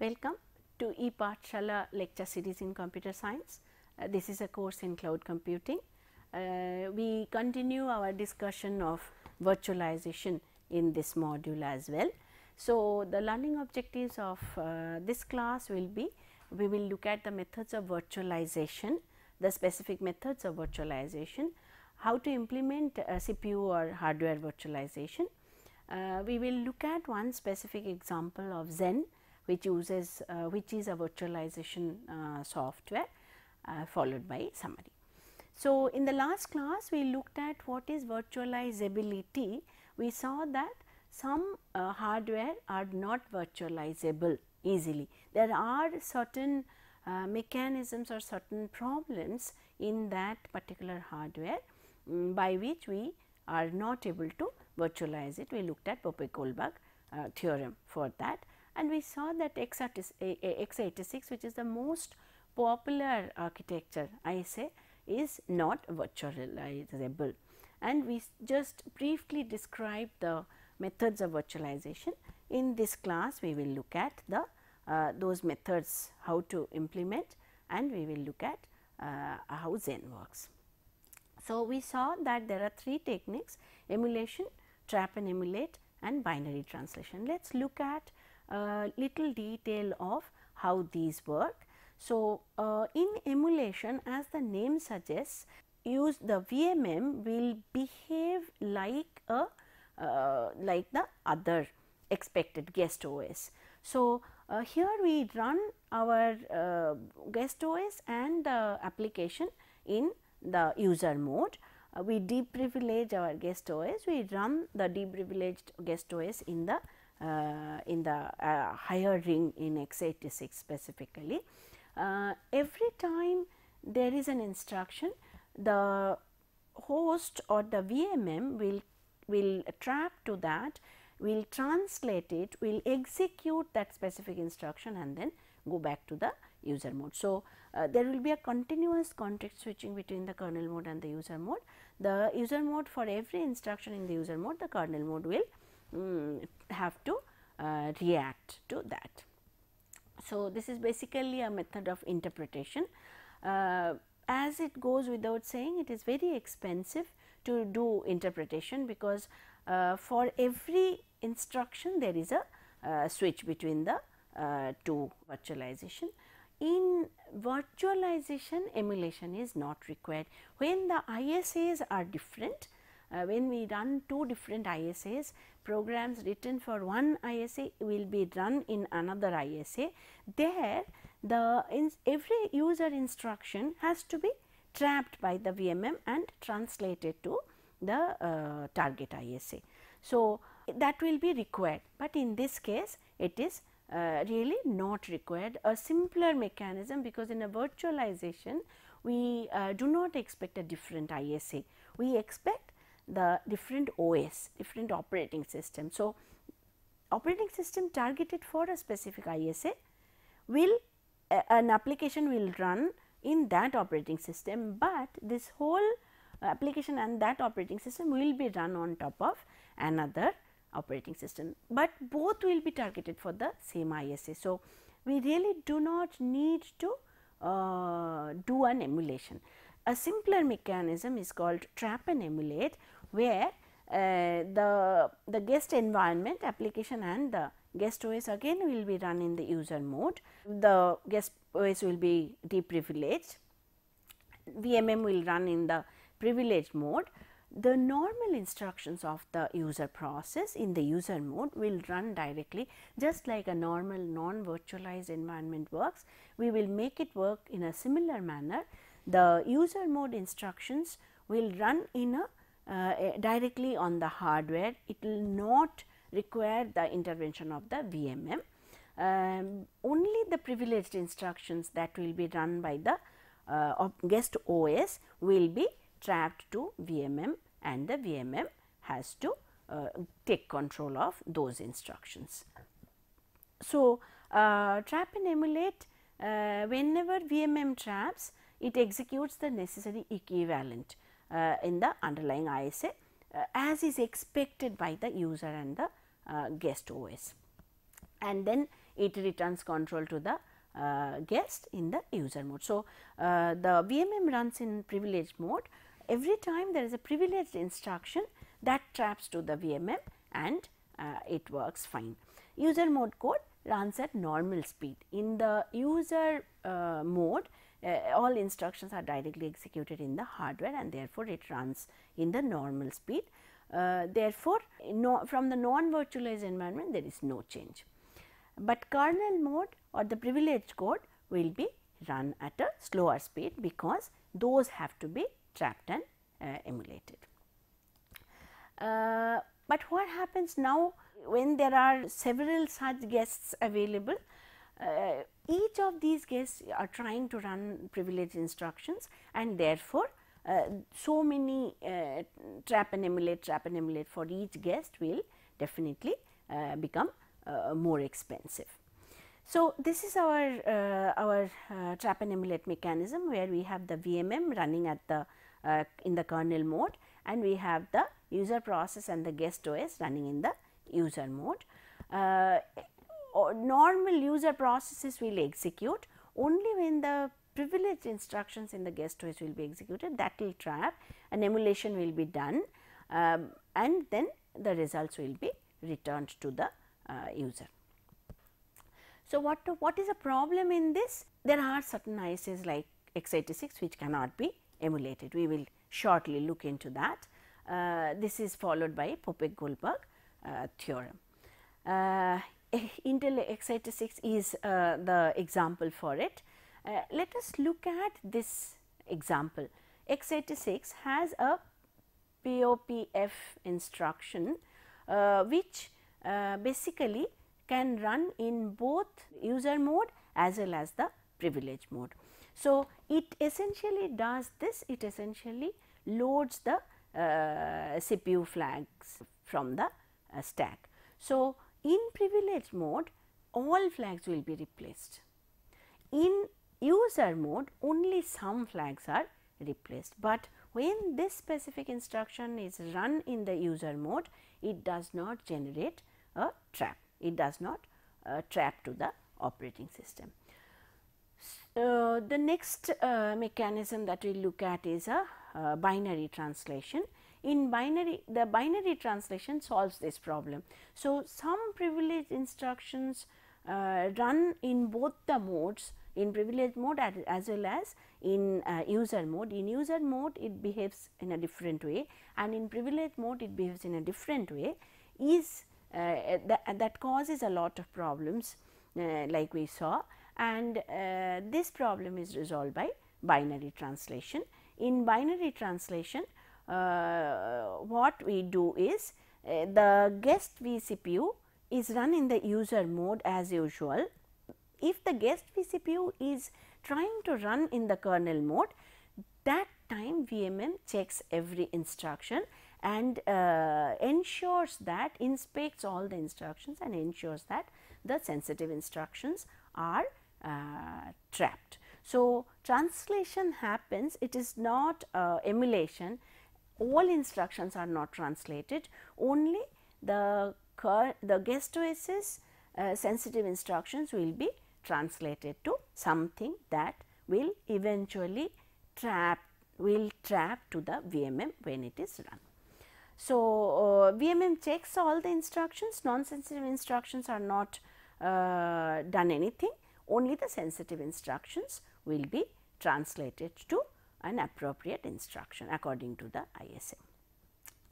Welcome to ePathshala lecture series in computer science. Uh, this is a course in cloud computing. Uh, we continue our discussion of virtualization in this module as well. So, the learning objectives of uh, this class will be we will look at the methods of virtualization, the specific methods of virtualization, how to implement CPU or hardware virtualization. Uh, we will look at one specific example of Xen which uses uh, which is a virtualization uh, software uh, followed by summary. So, in the last class we looked at what is virtualizability. We saw that some uh, hardware are not virtualizable easily. There are certain uh, mechanisms or certain problems in that particular hardware um, by which we are not able to virtualize it. We looked at Popek-Goldberg uh, theorem for that and we saw that x86 which is the most popular architecture I say is not virtualizable and we just briefly describe the methods of virtualization. In this class we will look at the uh, those methods how to implement and we will look at uh, how Xen works. So, we saw that there are three techniques emulation, trap and emulate and binary translation. Let us look at a little detail of how these work. So, uh, in emulation as the name suggests use the VMM will behave like a uh, like the other expected guest OS. So, uh, here we run our uh, guest OS and the application in the user mode. Uh, we deprivilege our guest OS, we run the deprivileged guest OS in the uh, in the uh, higher ring in x86 specifically. Uh, every time there is an instruction, the host or the VMM will will trap to that, will translate it, will execute that specific instruction and then go back to the user mode. So, uh, there will be a continuous context switching between the kernel mode and the user mode. The user mode for every instruction in the user mode, the kernel mode will um, have to uh, react to that. So, this is basically a method of interpretation. Uh, as it goes without saying, it is very expensive to do interpretation because uh, for every instruction there is a uh, switch between the uh, two virtualization. In virtualization emulation is not required. When the ISAs are different, uh, when we run two different ISAs, programs written for one ISA will be run in another ISA. There the every user instruction has to be trapped by the VMM and translated to the uh, target ISA. So, that will be required, but in this case it is uh, really not required a simpler mechanism because in a virtualization we uh, do not expect a different ISA. We expect the different OS, different operating system. So, operating system targeted for a specific ISA will uh, an application will run in that operating system, but this whole application and that operating system will be run on top of another operating system, but both will be targeted for the same ISA. So, we really do not need to uh, do an emulation. A simpler mechanism is called trap and emulate where uh, the, the guest environment application and the guest OS again will be run in the user mode. The guest OS will be deprivileged, VMM will run in the privileged mode. The normal instructions of the user process in the user mode will run directly just like a normal non virtualized environment works. We will make it work in a similar manner. The user mode instructions will run in a directly on the hardware, it will not require the intervention of the VMM. Um, only the privileged instructions that will be run by the uh, guest OS will be trapped to VMM and the VMM has to uh, take control of those instructions. So, uh, trap and emulate uh, whenever VMM traps it executes the necessary equivalent uh, in the underlying ISA uh, as is expected by the user and the uh, guest OS. And then it returns control to the uh, guest in the user mode. So, uh, the VMM runs in privileged mode every time there is a privileged instruction that traps to the VMM and uh, it works fine. User mode code runs at normal speed. In the user uh, mode, uh, all instructions are directly executed in the hardware and therefore, it runs in the normal speed. Uh, therefore, no, from the non-virtualized environment there is no change, but kernel mode or the privileged code will be run at a slower speed because those have to be trapped and uh, emulated. Uh, but what happens now when there are several such guests available, uh, each of these guests are trying to run privileged instructions and therefore, uh, so many uh, trap and emulate, trap and emulate for each guest will definitely uh, become uh, more expensive. So, this is our, our trap and emulate mechanism where we have the VMM running at the in the kernel mode and we have the user process and the guest OS running in the user mode. Uh, normal user processes will execute only when the privileged instructions in the guest OS will be executed that will trap an emulation will be done um, and then the results will be returned to the uh, user. So, what, to, what is a problem in this? There are certain ISAs like x86 which cannot be emulated. We will shortly look into that. Uh, this is followed by Popek Goldberg uh, theorem. Uh, Intel x86 is uh, the example for it. Uh, let us look at this example. x86 has a POPF instruction uh, which basically can run in both user mode as well as the privilege mode. So, it essentially does this, it essentially loads the uh, CPU flags from the uh, stack. So, in privilege mode all flags will be replaced. In user mode only some flags are replaced, but when this specific instruction is run in the user mode it does not generate a trap, it does not uh, trap to the operating system. Uh, the next uh, mechanism that we look at is a uh, binary translation. In binary, the binary translation solves this problem. So, some privileged instructions uh, run in both the modes in privileged mode as, well as in uh, user mode. In user mode it behaves in a different way and in privileged mode it behaves in a different way is uh, that, that causes a lot of problems like we saw and uh, this problem is resolved by binary translation. In binary translation, uh, what we do is uh, the guest vCPU is run in the user mode as usual. If the guest vCPU is trying to run in the kernel mode, that time VMM checks every instruction and uh, ensures that inspects all the instructions and ensures that the sensitive instructions are uh, trapped. So, translation happens it is not uh, emulation all instructions are not translated. Only the the guest OS's uh, sensitive instructions will be translated to something that will eventually trap will trap to the VMM when it is run. So, uh, VMM checks all the instructions. Non sensitive instructions are not uh, done anything. Only the sensitive instructions will be translated to an appropriate instruction according to the ISA.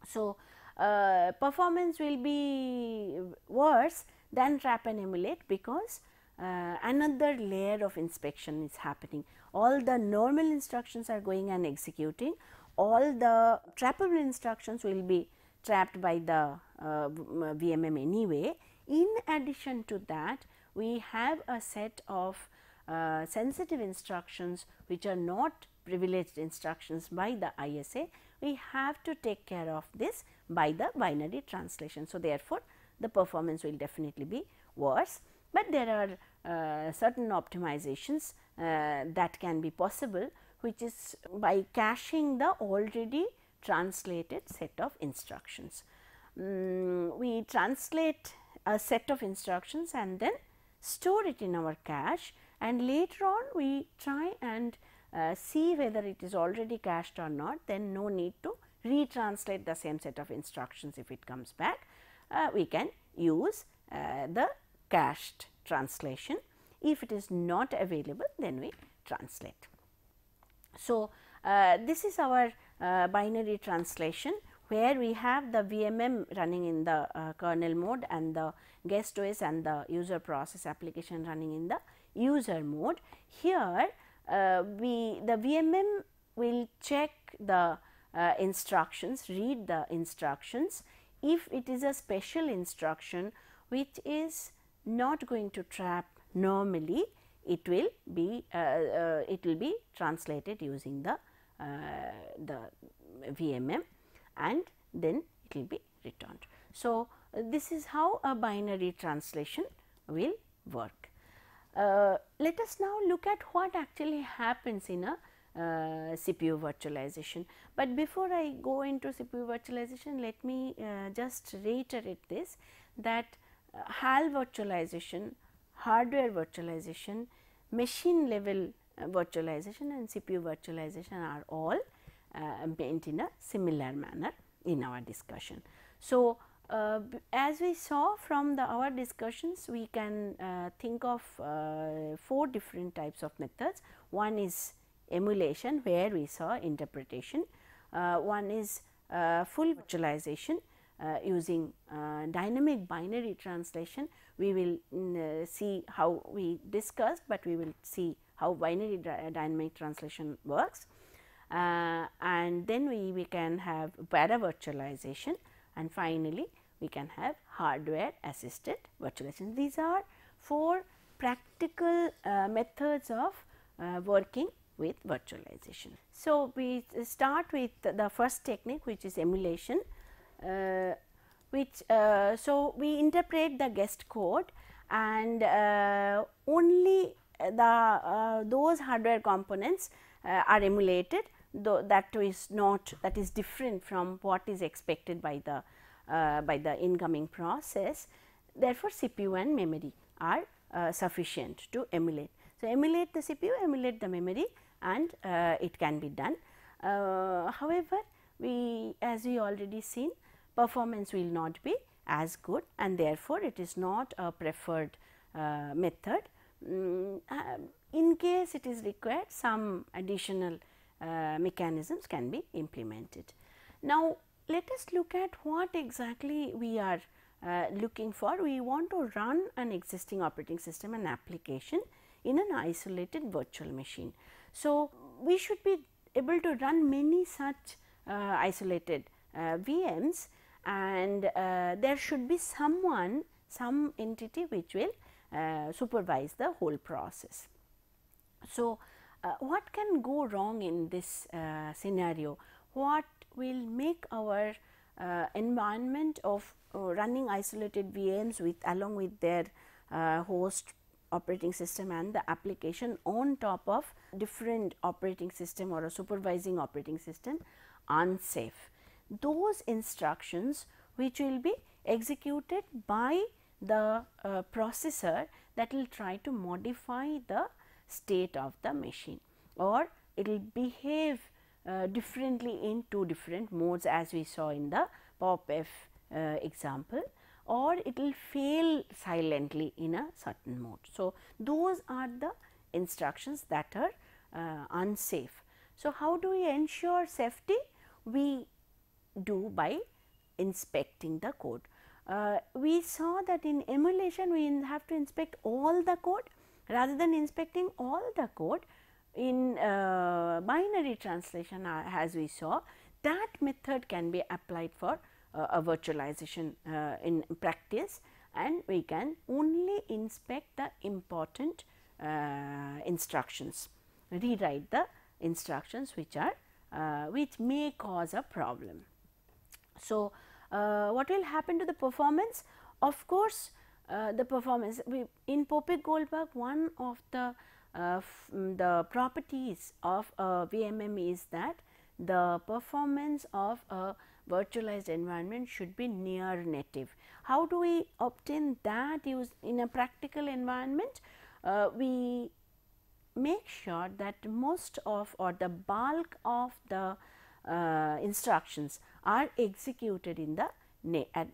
So, uh, performance will be worse than trap and emulate because uh, another layer of inspection is happening. All the normal instructions are going and executing, all the trappable instructions will be trapped by the uh, VMM anyway. In addition to that, we have a set of uh, sensitive instructions which are not privileged instructions by the ISA, we have to take care of this by the binary translation. So, therefore, the performance will definitely be worse, but there are uh, certain optimizations uh, that can be possible which is by caching the already translated set of instructions. Mm, we translate a set of instructions and then store it in our cache and later on we try and uh, see whether it is already cached or not then no need to retranslate the same set of instructions if it comes back. Uh, we can use uh, the cached translation. If it is not available then we translate. So, uh, this is our uh, binary translation where we have the VMM running in the kernel mode and the guest OS and the user process application running in the user mode. Here we the VMM will check the uh, instructions, read the instructions. If it is a special instruction which is not going to trap normally, it will be uh, uh, it will be translated using the uh, the VMM and then it will be returned. So, uh, this is how a binary translation will work. Uh, let us now look at what actually happens in a uh, CPU virtualization. But before I go into CPU virtualization, let me uh, just reiterate this that uh, HAL virtualization, hardware virtualization, machine level uh, virtualization and CPU virtualization are all meant in a similar manner in our discussion. So, uh, as we saw from the our discussions we can uh, think of uh, four different types of methods. One is emulation where we saw interpretation, uh, one is uh, full virtualization uh, using dynamic binary translation. We will mm, see how we discussed, but we will see how binary dynamic translation works and then we, we can have para virtualization and finally, we can have hardware assisted virtualization. These are four practical uh, methods of uh, working with virtualization. So, we start with the first technique which is emulation uh, which uh, so we interpret the guest code and uh, only the uh, those hardware components are emulated though that is not that is different from what is expected by the uh, by the incoming process. Therefore, CPU and memory are uh, sufficient to emulate. So, emulate the CPU, emulate the memory and uh, it can be done. Uh, however, we as we already seen performance will not be as good and therefore, it is not a preferred uh, method. Mm, uh, in case it is required some additional uh, mechanisms can be implemented. Now, let us look at what exactly we are uh, looking for. We want to run an existing operating system and application in an isolated virtual machine. So, we should be able to run many such uh, isolated uh, VMs and uh, there should be someone, some entity which will supervise the whole process. So, uh, what can go wrong in this uh, scenario? What will make our uh, environment of uh, running isolated VMs with along with their uh, host operating system and the application on top of different operating system or a supervising operating system unsafe. Those instructions which will be executed by the uh, processor that will try to modify the state of the machine or it will behave uh, differently in two different modes as we saw in the POP-F uh, example or it will fail silently in a certain mode. So, those are the instructions that are uh, unsafe. So, how do we ensure safety? We do by inspecting the code. Uh, we saw that in emulation we have to inspect all the code rather than inspecting all the code in uh, binary translation uh, as we saw that method can be applied for uh, a virtualization uh, in practice and we can only inspect the important uh, instructions rewrite the instructions which are uh, which may cause a problem. So, what will happen to the performance? Of course, uh, the performance we, in Popek Goldberg one of the uh, mm, the properties of VMM is that the performance of a virtualized environment should be near native. how do we obtain that use in a practical environment? Uh, we make sure that most of or the bulk of the uh, instructions are executed in the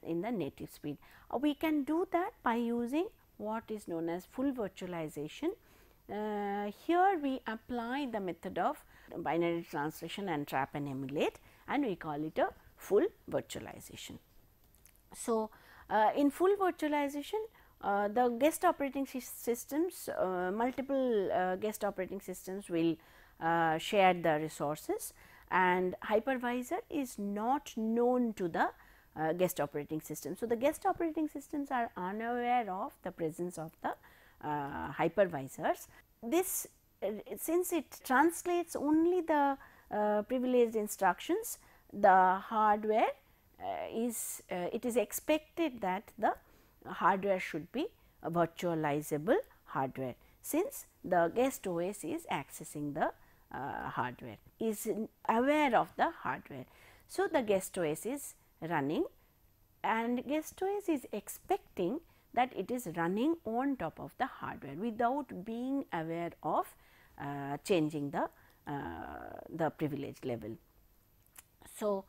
in the native speed. Uh, we can do that by using what is known as full virtualization. Uh, here we apply the method of binary translation and trap and emulate and we call it a full virtualization. So, uh, in full virtualization uh, the guest operating systems uh, multiple uh, guest operating systems will share the resources and hypervisor is not known to the uh, guest operating system. So, the guest operating systems are unaware of the presence of the uh, hypervisors. This uh, since it translates only the uh, privileged instructions the hardware is it is expected that the hardware should be virtualizable hardware since the guest OS is accessing the uh, hardware is aware of the hardware. So, the guest OS is running and guest OS is expecting that it is running on top of the hardware without being aware of uh, changing the uh, the privilege level. So,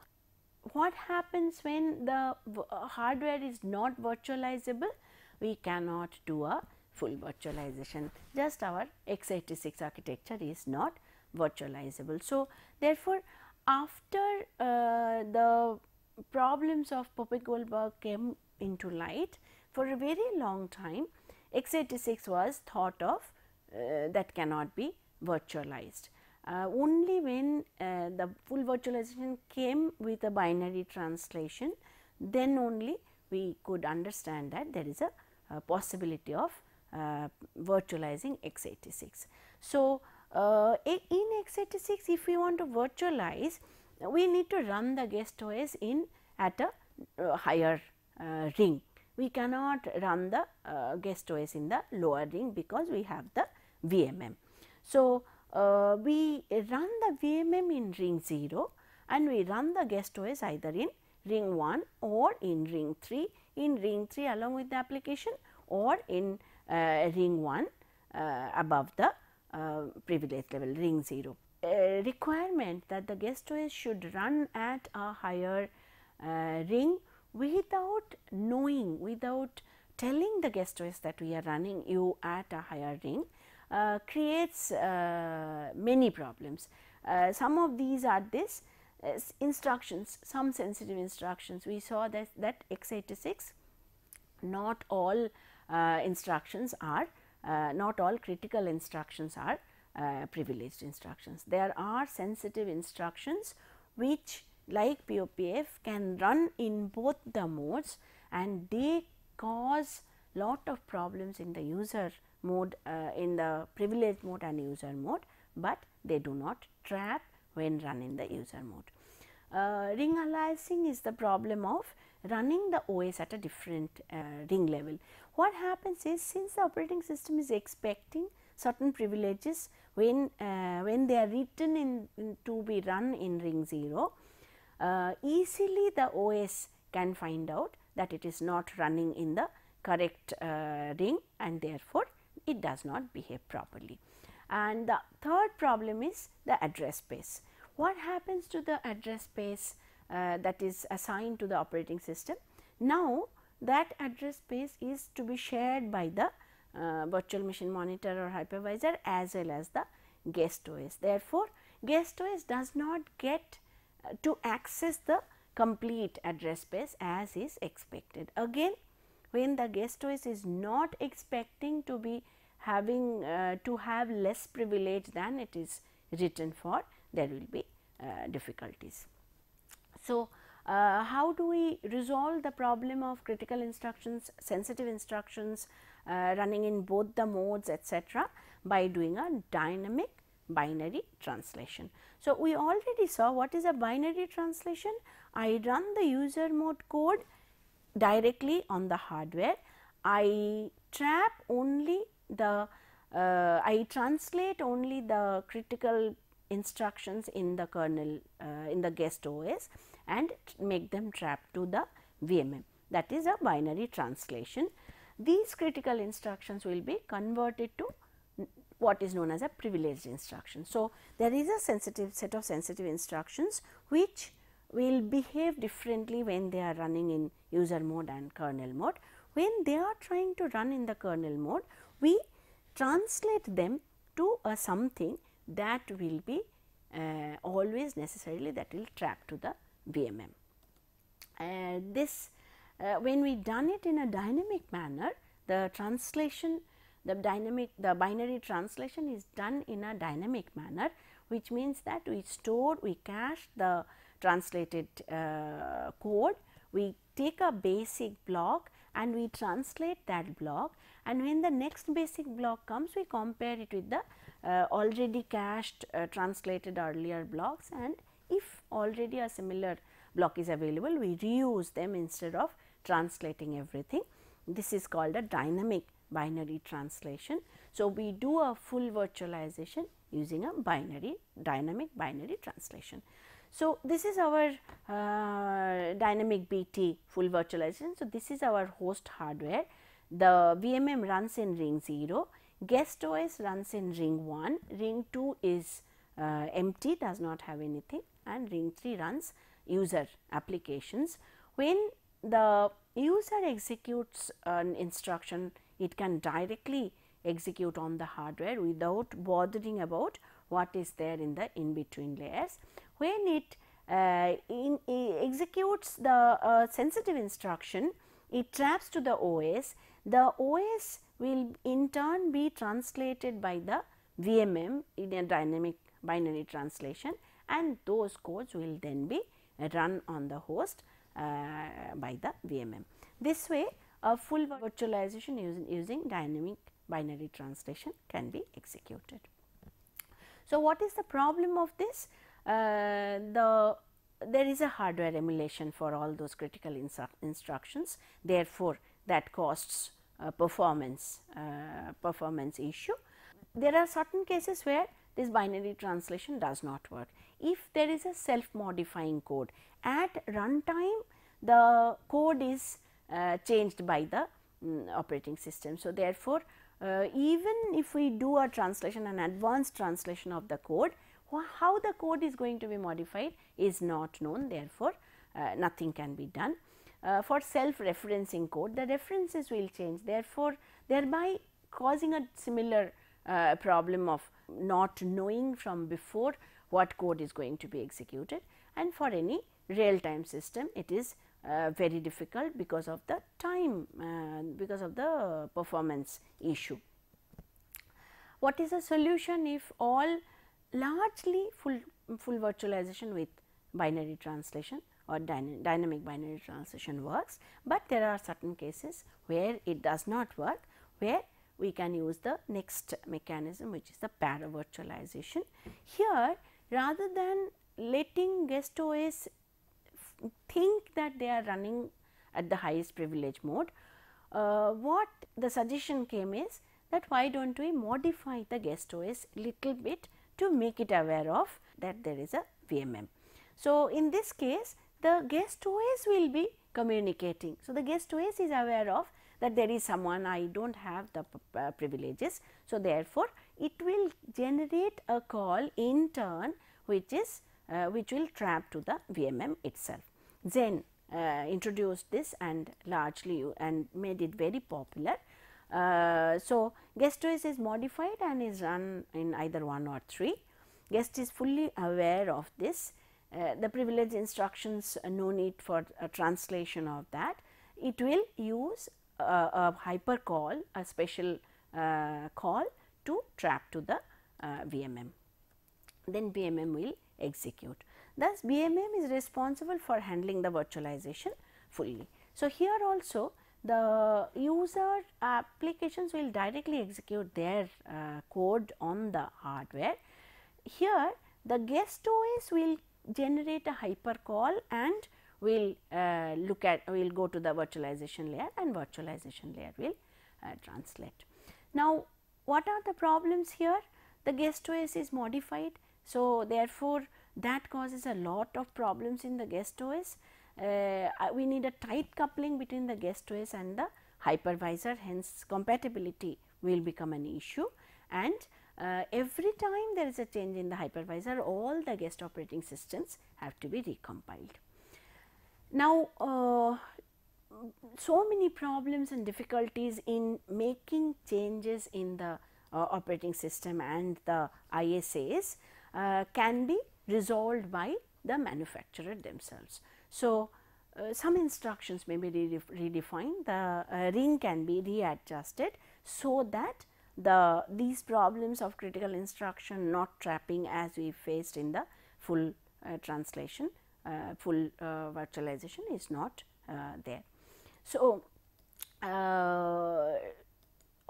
what happens when the uh, hardware is not virtualizable? We cannot do a full virtualization, just our x86 architecture is not virtualizable. So, therefore, after uh, the problems of Popek-Goldberg came into light, for a very long time x86 was thought of uh, that cannot be virtualized. Uh, only when uh, the full virtualization came with a binary translation, then only we could understand that there is a, a possibility of uh, virtualizing x86. So, uh, in x86 if we want to virtualize, we need to run the guest OS in at a uh, higher uh, ring. We cannot run the guest OS in the lower ring because we have the VMM. So, uh, we run the VMM in ring 0 and we run the guest OS either in ring 1 or in ring 3, in ring 3 along with the application or in uh, ring 1 uh, above the uh, privilege level ring 0. Requirement that the guest OS should run at a higher uh, ring without knowing, without telling the guest OS that we are running you at a higher ring uh, creates uh, many problems. Uh, some of these are this instructions, some sensitive instructions. We saw that, that x86 not all instructions are not all critical instructions are uh, privileged instructions. There are sensitive instructions which like POPF can run in both the modes and they cause lot of problems in the user mode uh, in the privileged mode and user mode, but they do not trap when run in the user mode. Uh, ring aliasing is the problem of running the OS at a different uh, ring level. What happens is since the operating system is expecting certain privileges when uh, when they are written in, in, to be run in ring 0, uh, easily the OS can find out that it is not running in the correct uh, ring and therefore it does not behave properly. And the third problem is the address space. What happens to the address space uh, that is assigned to the operating system? Now, that address space is to be shared by the uh, virtual machine monitor or hypervisor as well as the guest OS. Therefore, guest OS does not get uh, to access the complete address space as is expected. Again, when the guest OS is not expecting to be having uh, to have less privilege than it is written for, there will be uh, difficulties. So, uh, how do we resolve the problem of critical instructions, sensitive instructions uh, running in both the modes etc., by doing a dynamic binary translation. So, we already saw what is a binary translation. I run the user mode code directly on the hardware. I trap only the uh, I translate only the critical instructions in the kernel uh, in the guest OS and make them trap to the VMM. that is a binary translation. These critical instructions will be converted to what is known as a privileged instruction. So, there is a sensitive set of sensitive instructions which will behave differently when they are running in user mode and kernel mode. When they are trying to run in the kernel mode, we translate them to a something that will be uh, always necessarily that will track to the VMM. Uh, this uh, when we done it in a dynamic manner, the translation the dynamic the binary translation is done in a dynamic manner which means that we store we cache the translated uh, code. We take a basic block and we translate that block. And when the next basic block comes we compare it with the uh, already cached uh, translated earlier blocks. And if already a similar block is available we reuse them instead of translating everything. This is called a dynamic binary translation. So, we do a full virtualization using a binary dynamic binary translation. So, this is our uh, dynamic BT full virtualization. So, this is our host hardware. The VMM runs in ring 0, guest OS runs in ring 1, ring 2 is uh, empty does not have anything and ring 3 runs user applications. When the user executes an instruction it can directly execute on the hardware without bothering about what is there in the in between layers. When it uh, in, executes the uh, sensitive instruction, it traps to the OS. The OS will in turn be translated by the VMM in a dynamic binary translation and those codes will then be run on the host uh, by the VMM. This way a full virtualization using, using dynamic binary translation can be executed. So, what is the problem of this? Uh, the there is a hardware emulation for all those critical instru instructions therefore, that costs uh, performance uh, performance issue. There are certain cases where this binary translation does not work. If there is a self modifying code at runtime the code is uh, changed by the um, operating system. So, therefore, uh, even if we do a translation an advanced translation of the code, how the code is going to be modified is not known therefore, uh, nothing can be done. Uh, for self referencing code the references will change therefore, thereby causing a similar uh, problem of not knowing from before what code is going to be executed and for any real time system it is uh, very difficult because of the time uh, because of the performance issue. What is the solution if all largely full full virtualization with binary translation or dyna dynamic binary translation works, but there are certain cases where it does not work where we can use the next mechanism which is the para virtualization. Here rather than letting guest OS think that they are running at the highest privilege mode. Uh, what the suggestion came is that why do not we modify the guest OS little bit to make it aware of that there is a VMM. So, in this case the guest OS will be communicating. So, the guest OS is aware of that there is someone I do not have the uh, privileges. So, therefore, it will generate a call in turn which is uh, which will trap to the VMM itself. Xen uh, introduced this and largely and made it very popular. Uh, so, guest OS is modified and is run in either 1 or 3. Guest is fully aware of this. Uh, the privilege instructions uh, no need for a translation of that. It will use a, hyper call, a special uh, call to trap to the uh, VMM. Then VMM will execute. Thus, VMM is responsible for handling the virtualization fully. So, here also the user applications will directly execute their uh, code on the hardware. Here the guest OS will generate a hypercall and will uh, look at we will go to the virtualization layer and virtualization layer will uh, translate. Now, what are the problems here? The guest OS is modified. So, therefore, that causes a lot of problems in the guest OS. uh, we need a tight coupling between the guest OS and the hypervisor hence compatibility will become an issue and uh, every time there is a change in the hypervisor all the guest operating systems have to be recompiled. Now, uh, so many problems and difficulties in making changes in the uh, operating system and the ISAs uh, can be resolved by the manufacturer themselves. So, uh, some instructions may be redefined, the uh, ring can be readjusted so that the these problems of critical instruction not trapping as we faced in the full uh, translation, full uh, virtualization is not there. So,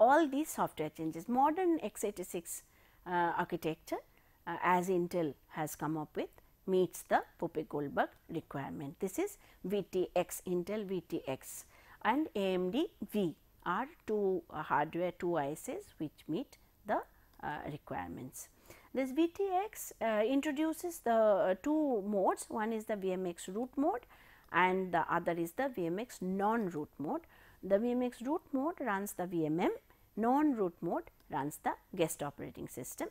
all these software changes, modern x86 architecture as Intel has come up with meets the Popek Goldberg requirement. This is VTX, Intel VTX and AMD V are two uh, hardware, two ICs which meet the uh, requirements. This VTX uh, introduces the uh, two modes, one is the VMX root mode and the other is the VMX non-root mode. The VMX root mode runs the VMM, non-root mode runs the guest operating system.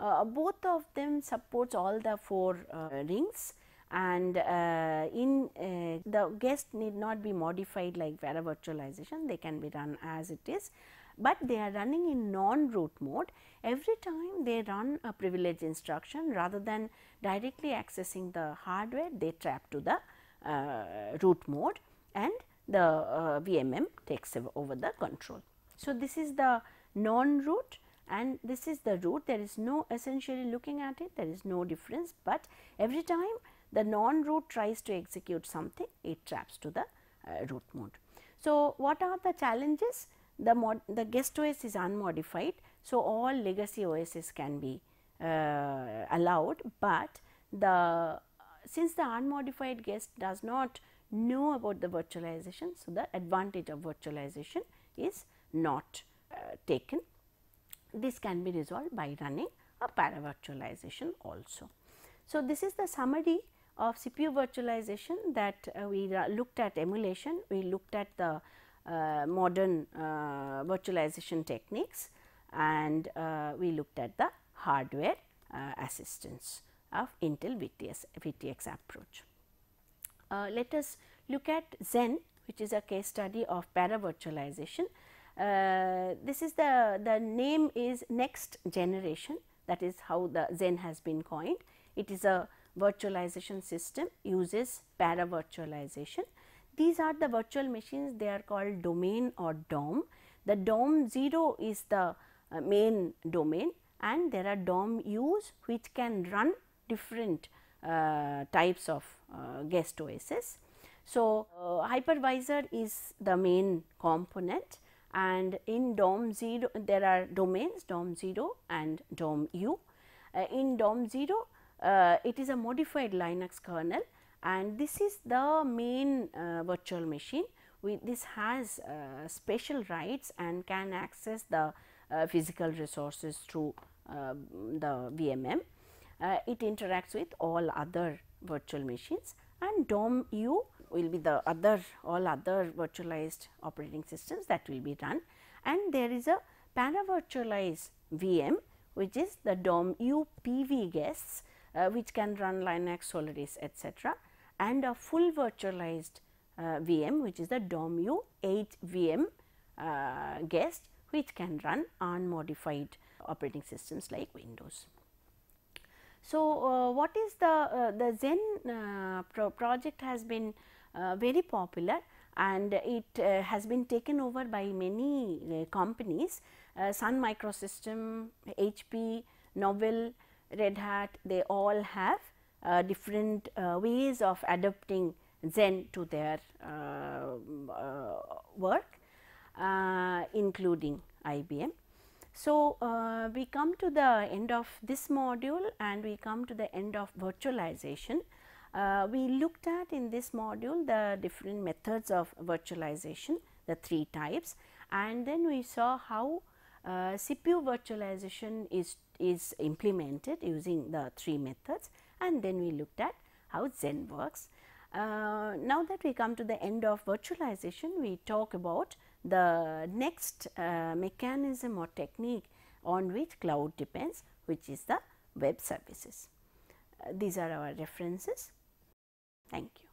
Uh, both of them supports all the four uh, rings and uh, in uh, the guest need not be modified like Para virtualization. They can be run as it is, but they are running in non-root mode. Every time they run a privilege instruction rather than directly accessing the hardware they trap to the uh, root mode. And the uh, VMM takes over the control. So, this is the non-root. And this is the root. There is no essentially looking at it there is no difference, but every time the non-root tries to execute something it traps to the uh, root mode. So, what are the challenges? The, mod, the guest OS is unmodified. So, all legacy OSs can be uh, allowed, but the since the unmodified guest does not know about the virtualization. So, the advantage of virtualization is not uh, taken. This can be resolved by running a para virtualization also. So, this is the summary of CPU virtualization that uh, we uh, looked at emulation, we looked at the uh, modern uh, virtualization techniques and uh, we looked at the hardware uh, assistance of Intel VTS, VTX approach. let us look at Xen which is a case study of para virtualization. this is the, the name is next generation that is how the Xen has been coined. It is a virtualization system uses para virtualization. These are the virtual machines they are called domain or DOM. The DOM 0 is the uh, main domain and there are DOM U's which can run different uh, types of uh, guest OSs. So, uh, hypervisor is the main component and in DOM 0 there are domains DOM 0 and DOM U. Uh, in DOM 0 uh, it is a modified Linux kernel and this is the main uh, virtual machine. We, this has uh, special rights and can access the uh, physical resources through uh, the VMM. Uh, it interacts with all other virtual machines and DOM U will be the other all other virtualized operating systems that will be run and there is a para virtualized VM which is the DOM U PV guests uh, which can run Linux, Solaris etc. and a full virtualized uh, VM which is the DOMU 8 VM uh, guest which can run unmodified operating systems like Windows. So, uh, what is the, uh, the Xen uh, pro project has been very popular and it has been taken over by many companies Sun Microsystem, HP, Novell, Red Hat they all have uh, different uh, ways of adapting Xen to their uh, uh work uh, including IBM. So, we come to the end of this module and we come to the end of virtualization. we looked at in this module the different methods of virtualization, the three types and then we saw how CPU virtualization is is implemented using the three methods and then we looked at how Xen works. Uh, now that we come to the end of virtualization, we talk about the next uh, mechanism or technique on which cloud depends which is the web services. Uh, these are our references. Thank you.